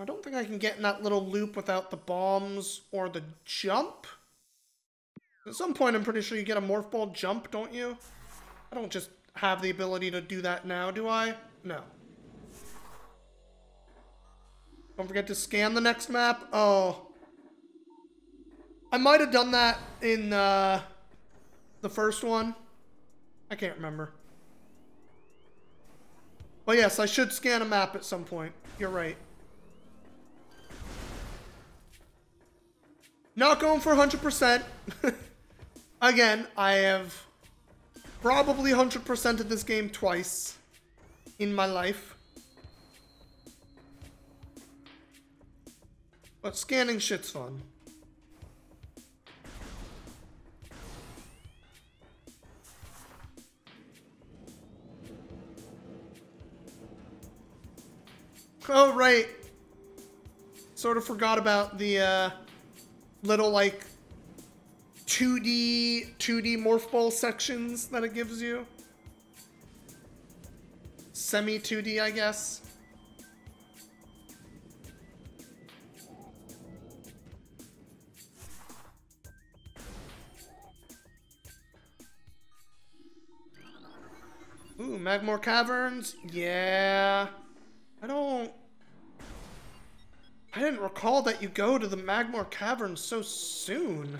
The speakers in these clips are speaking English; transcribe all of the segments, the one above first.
I don't think I can get in that little loop without the bombs or the jump. At some point, I'm pretty sure you get a Morph Ball jump, don't you? I don't just have the ability to do that now, do I? No. Don't forget to scan the next map. Oh. I might have done that in uh, the first one. I can't remember. Well, yes, I should scan a map at some point. You're right. Not going for 100%. Again, I have probably 100% of this game twice in my life. But scanning shit's fun. Oh, right. Sort of forgot about the uh, little, like, 2D, 2D morph ball sections that it gives you. Semi 2D, I guess. Ooh, Magmoor Caverns? Yeah. I don't... I didn't recall that you go to the Magmoor Caverns so soon.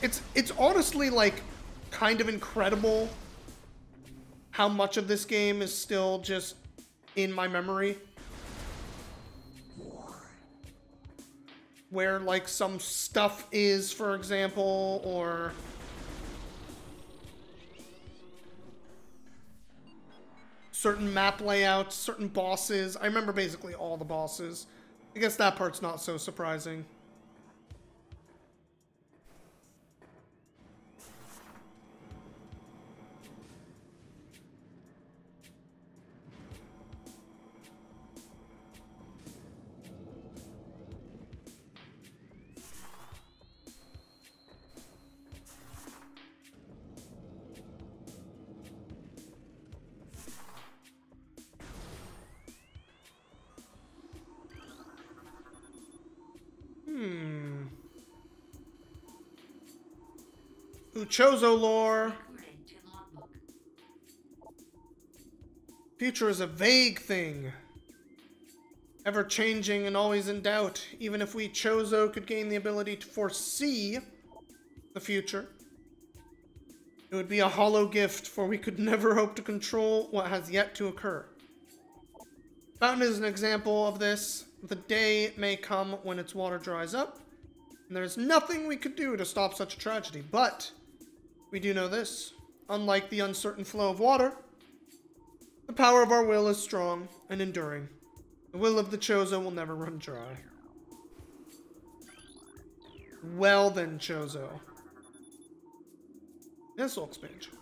It's it's honestly like kind of incredible how much of this game is still just in my memory. where like some stuff is, for example, or certain map layouts, certain bosses. I remember basically all the bosses. I guess that part's not so surprising. Chozo lore. Future is a vague thing. Ever changing and always in doubt. Even if we Chozo could gain the ability to foresee the future, it would be a hollow gift, for we could never hope to control what has yet to occur. Fountain is an example of this. The day may come when its water dries up, and there is nothing we could do to stop such a tragedy. But we do know this. Unlike the uncertain flow of water, the power of our will is strong and enduring. The will of the Chozo will never run dry. Well then, Chozo. This Missile expansion.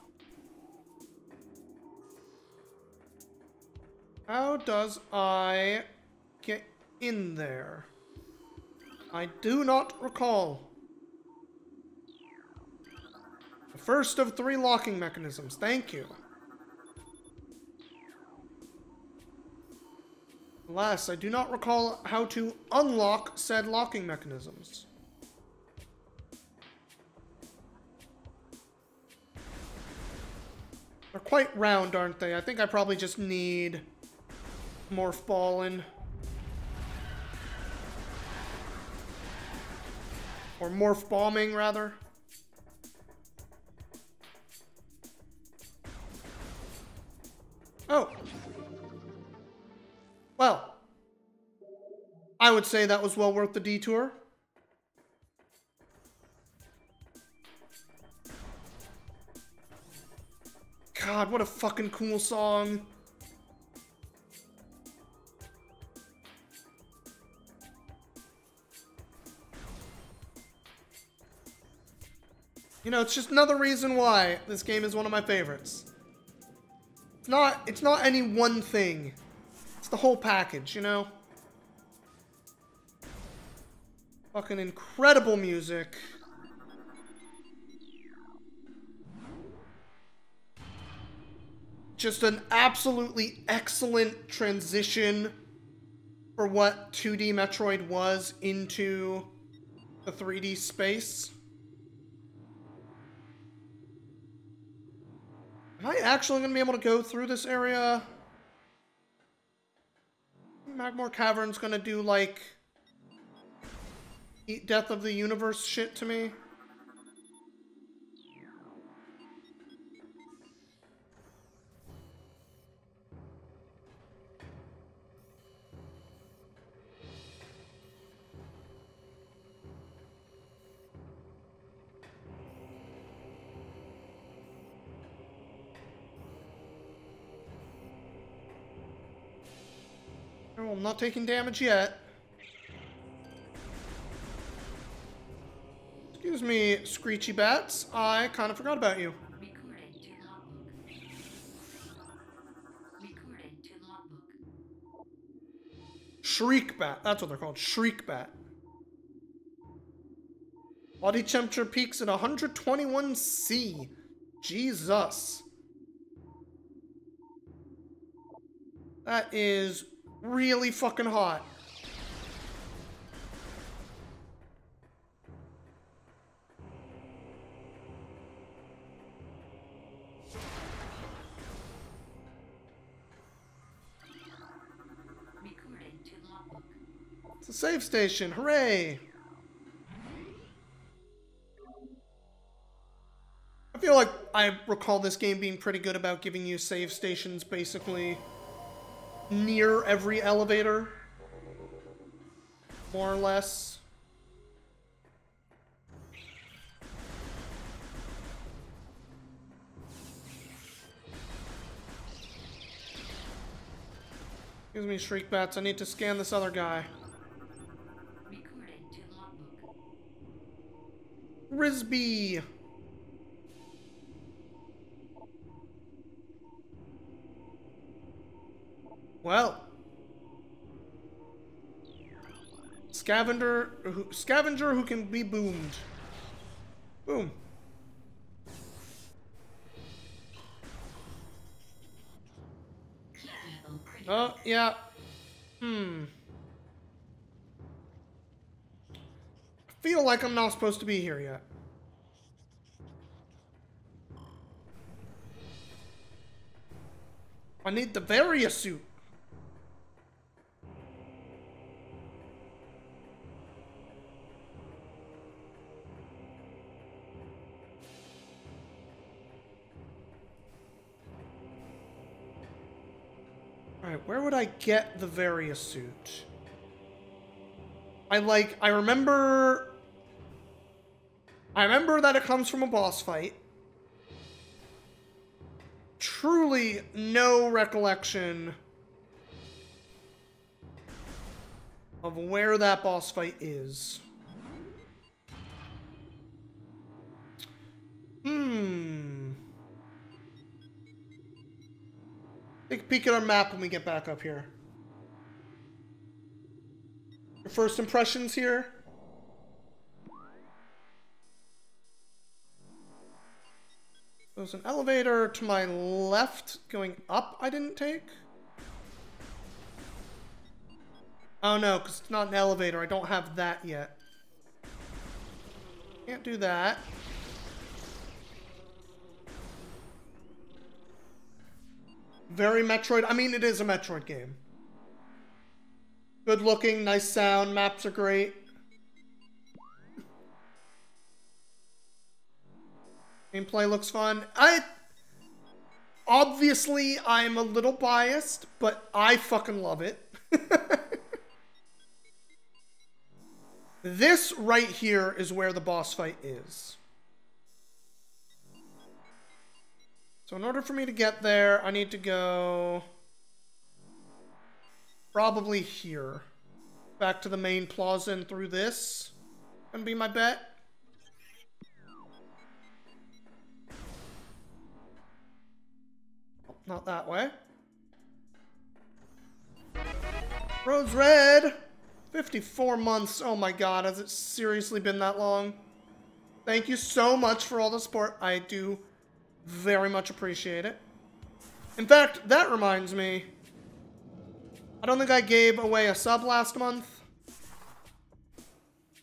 How does I get in there? I do not recall. First of three locking mechanisms. Thank you. Alas, I do not recall how to unlock said locking mechanisms. They're quite round, aren't they? I think I probably just need Morph Ballin. Or Morph Bombing, rather. Would say that was well worth the detour. God, what a fucking cool song. You know, it's just another reason why this game is one of my favorites. It's not, it's not any one thing. It's the whole package, you know? Fucking incredible music. Just an absolutely excellent transition for what 2D Metroid was into the 3D space. Am I actually going to be able to go through this area? Magmoor Cavern's going to do, like, eat Death of the Universe shit to me. I'm not taking damage yet. Excuse me, Screechy Bats. I kind of forgot about you. Shriek Bat. That's what they're called. Shriek Bat. Body temperature peaks at 121 C. Jesus. That is really fucking hot. Save station. Hooray! I feel like I recall this game being pretty good about giving you save stations, basically near every elevator. More or less. Excuse me, Shriek Bats. I need to scan this other guy. Risby! Well. Scavenger who, scavenger who can be boomed. Boom. Oh, yeah. Hmm. Feel like I'm not supposed to be here yet. I need the Varia suit. Alright, where would I get the Varia suit? I like, I remember... I remember that it comes from a boss fight. Truly no recollection of where that boss fight is. Hmm. Take a peek at our map when we get back up here. Your first impressions here? There's an elevator to my left going up I didn't take. Oh no, because it's not an elevator. I don't have that yet. Can't do that. Very Metroid. I mean, it is a Metroid game. Good looking, nice sound, maps are great. Gameplay looks fun. I obviously I'm a little biased, but I fucking love it. this right here is where the boss fight is. So in order for me to get there, I need to go probably here. Back to the main plaza and through this. Gonna be my bet. Not that way. Road's red! 54 months. Oh my god, has it seriously been that long? Thank you so much for all the support. I do very much appreciate it. In fact, that reminds me. I don't think I gave away a sub last month.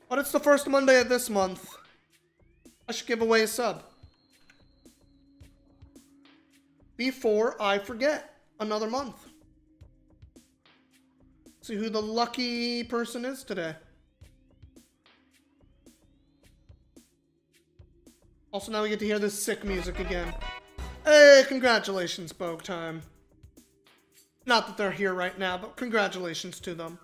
But it's the first Monday of this month. I should give away a sub. Before I forget another month. See who the lucky person is today. Also, now we get to hear this sick music again. Hey, congratulations, Bogue Time. Not that they're here right now, but congratulations to them.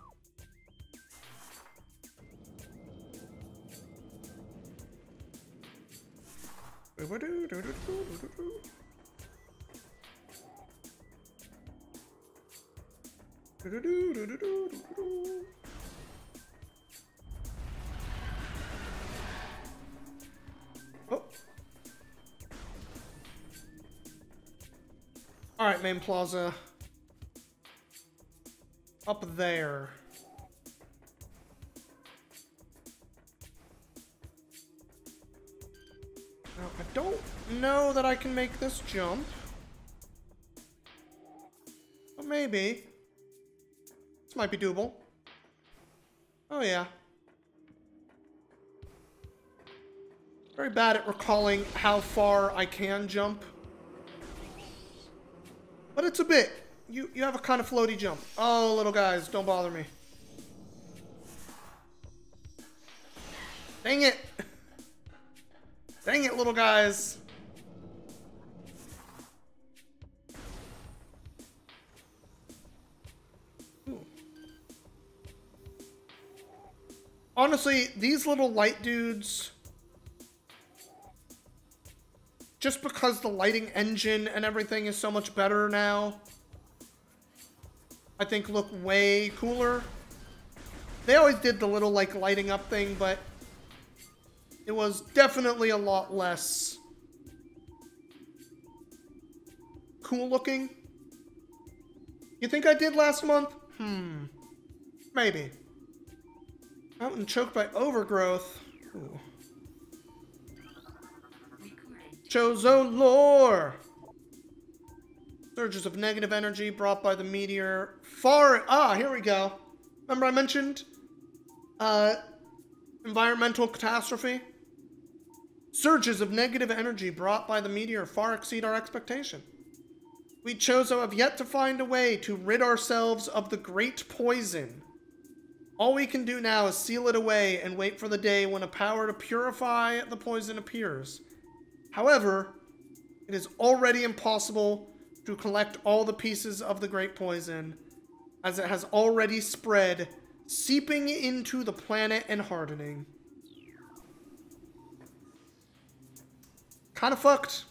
Oh. Alright, main plaza. Up there. Now, I don't know that I can make this jump. But maybe. Might be doable. Oh, yeah. Very bad at recalling how far I can jump. But it's a bit. You, you have a kind of floaty jump. Oh, little guys, don't bother me. Dang it. Dang it, little guys. Honestly, these little light dudes just because the lighting engine and everything is so much better now, I think look way cooler. They always did the little like lighting up thing, but it was definitely a lot less cool looking. You think I did last month? Hmm. Maybe. Mountain choked by overgrowth. Ooh. Chozo lore! Surges of negative energy brought by the meteor. Far. Ah, here we go. Remember I mentioned? Uh, environmental catastrophe? Surges of negative energy brought by the meteor far exceed our expectation. We Chozo have yet to find a way to rid ourselves of the great poison. All we can do now is seal it away and wait for the day when a power to purify the poison appears. However, it is already impossible to collect all the pieces of the Great Poison, as it has already spread, seeping into the planet and hardening. Kind of fucked.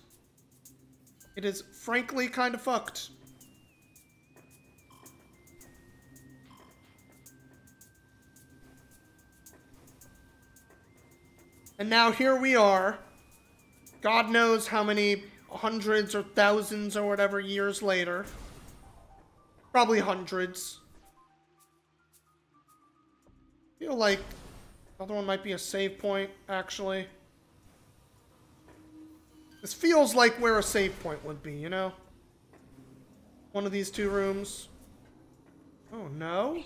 It is frankly kind of fucked. And now here we are God knows how many hundreds or thousands or whatever years later. Probably hundreds. feel like the other one might be a save point, actually. This feels like where a save point would be, you know? One of these two rooms. Oh, no?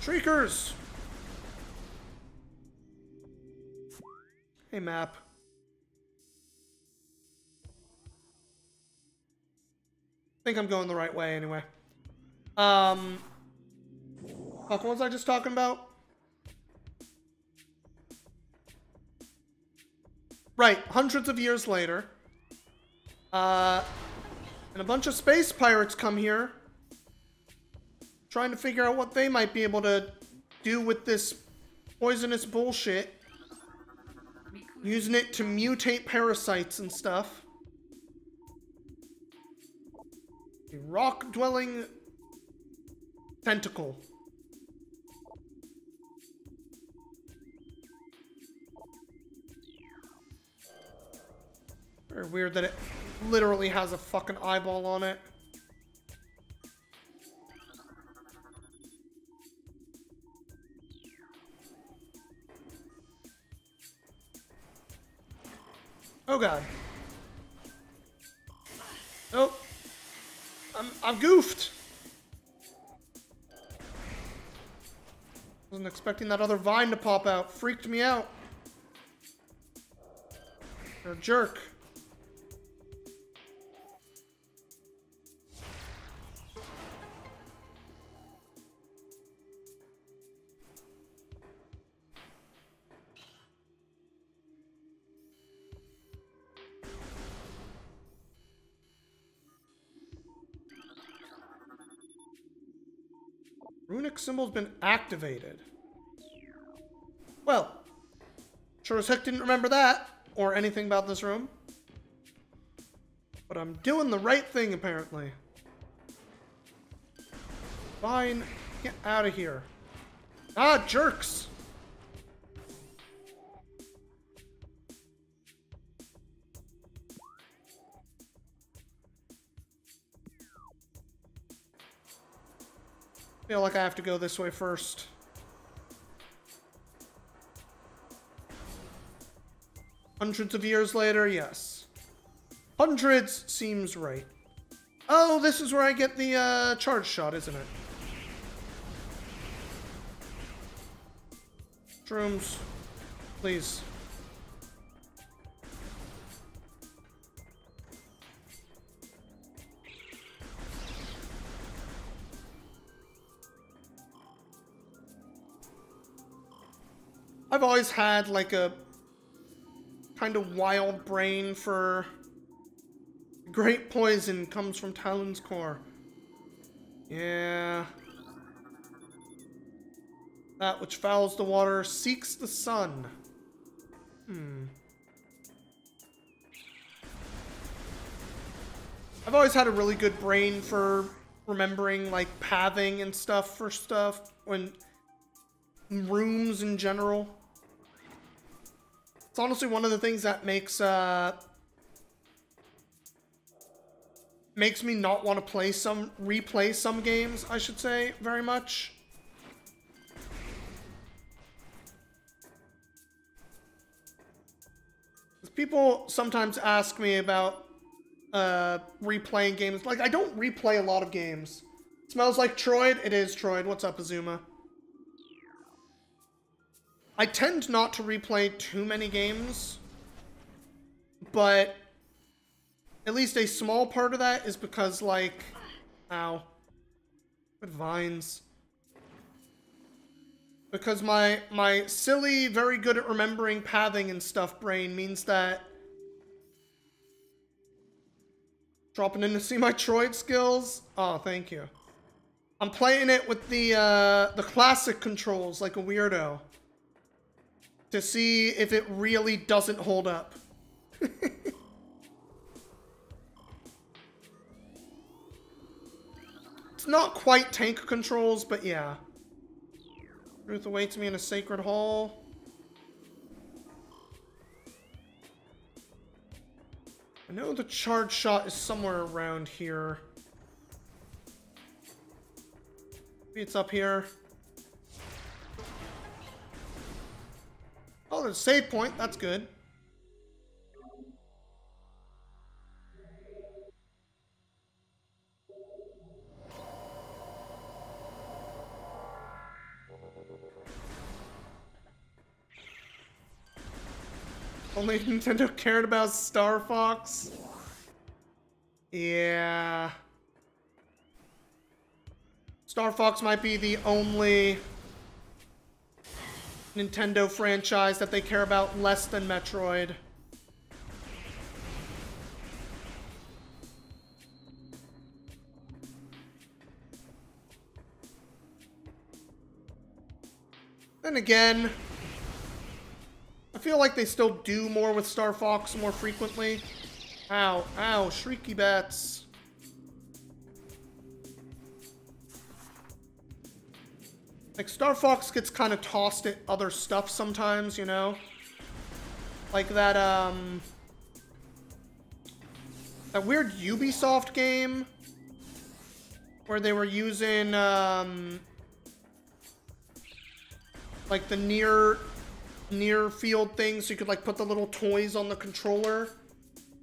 Shriekers! Hey, map. think I'm going the right way anyway. Um, fuck, what was I just talking about? Right, hundreds of years later. Uh, and a bunch of space pirates come here. Trying to figure out what they might be able to do with this poisonous bullshit. Using it to mutate parasites and stuff. A rock-dwelling tentacle. Very weird that it literally has a fucking eyeball on it. Oh god. Oh. I'm, I'm goofed. Wasn't expecting that other vine to pop out. Freaked me out. You're a jerk. Symbol's been activated. Well, sure as heck didn't remember that, or anything about this room. But I'm doing the right thing, apparently. Fine, get out of here. Ah, jerks! Feel like I have to go this way first. Hundreds of years later, yes. Hundreds seems right. Oh, this is where I get the uh, charge shot, isn't it? Shrooms. Please. I've always had like a kind of wild brain for great poison comes from Tallon's core. Yeah. That which fouls the water seeks the sun. Hmm. I've always had a really good brain for remembering like pathing and stuff for stuff when rooms in general. It's honestly one of the things that makes uh makes me not want to play some replay some games, I should say, very much. People sometimes ask me about uh, replaying games. Like, I don't replay a lot of games. Smells like Troid? It is Troid. What's up, Azuma? I tend not to replay too many games, but at least a small part of that is because, like, ow, with vines. Because my my silly, very good at remembering pathing and stuff brain means that dropping in to see my Troid skills. Oh, thank you. I'm playing it with the uh, the classic controls like a weirdo to see if it really doesn't hold up. it's not quite tank controls, but yeah. Ruth awaits me in a sacred hall. I know the charge shot is somewhere around here. Maybe it's up here. There's a save point. That's good. Only Nintendo cared about Star Fox? Yeah. Star Fox might be the only Nintendo franchise that they care about less than Metroid. Then again, I feel like they still do more with Star Fox more frequently. Ow, ow, shrieky bats. Like, Star Fox gets kind of tossed at other stuff sometimes, you know? Like that, um... That weird Ubisoft game where they were using, um... Like the near, near field thing so you could like put the little toys on the controller.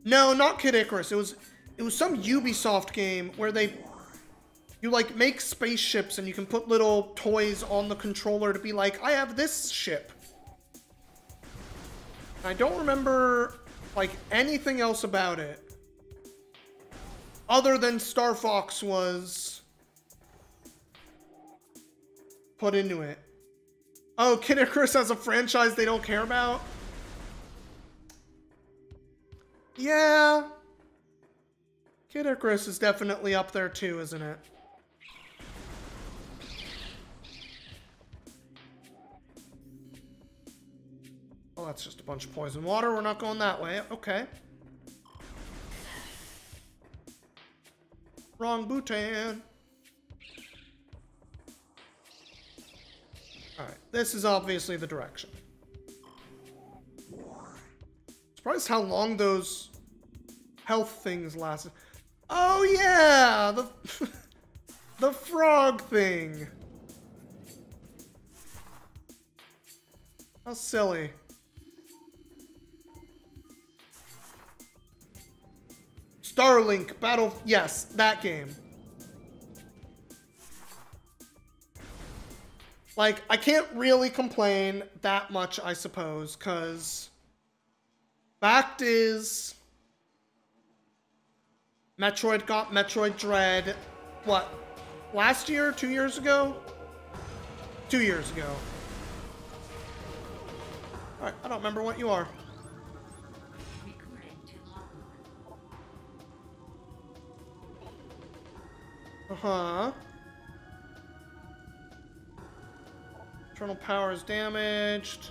No, not Kid Icarus. It was, it was some Ubisoft game where they you like make spaceships and you can put little toys on the controller to be like, I have this ship. I don't remember like anything else about it. Other than Star Fox was put into it. Oh, Kid Icarus has a franchise they don't care about? Yeah. Kid Icarus is definitely up there too, isn't it? Oh, that's just a bunch of poison water. We're not going that way. Okay. Wrong Bhutan. Alright, this is obviously the direction. Surprised how long those health things lasted. Oh yeah! The, the frog thing! How silly. Starlink Battle... Yes, that game. Like, I can't really complain that much, I suppose, because... Fact is... Metroid got Metroid Dread, what, last year? Two years ago? Two years ago. Alright, I don't remember what you are. Uh-huh. Internal power is damaged.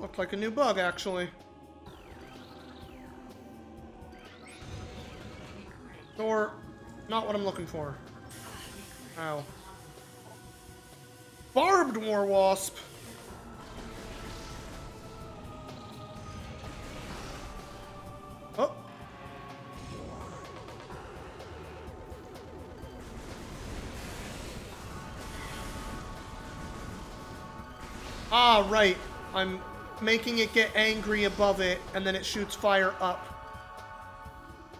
Looked like a new bug, actually. Or, not what I'm looking for. Ow. Barbed War Wasp! Oh. Ah, right. I'm making it get angry above it, and then it shoots fire up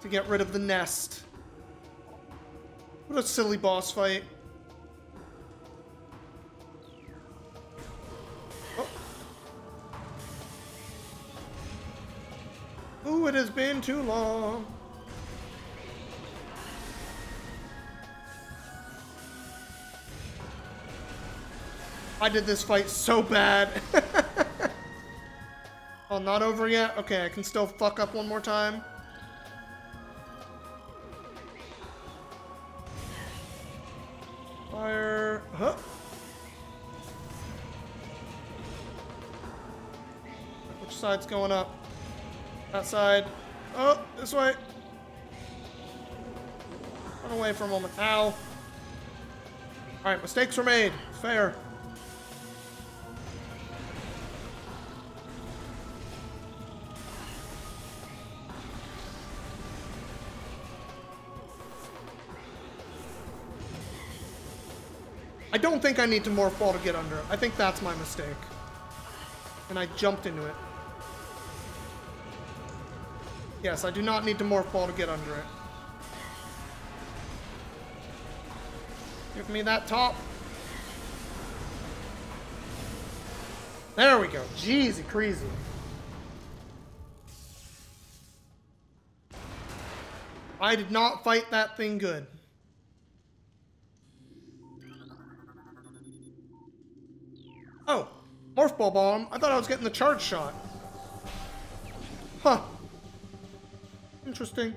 to get rid of the nest. What a silly boss fight. Oh. Ooh, it has been too long. I did this fight so bad. oh, not over yet? Okay, I can still fuck up one more time. Side's going up? That side. Oh, this way. Run away for a moment. Ow. Alright, mistakes were made. Fair. I don't think I need to morph ball to get under. I think that's my mistake. And I jumped into it. Yes, I do not need to morph ball to get under it. Give me that top. There we go. Jeezy crazy. I did not fight that thing good. Oh, Morph Ball Bomb. I thought I was getting the charge shot. Huh. Interesting.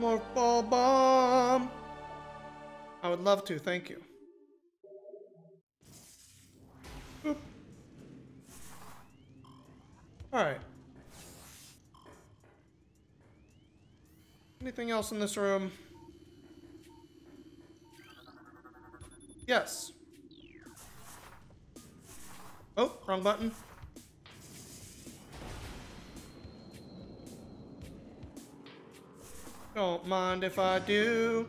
Morph Ball Bomb. I would love to, thank you. Boop. Alright. Anything else in this room? Yes. Oh, wrong button. Don't mind if I do.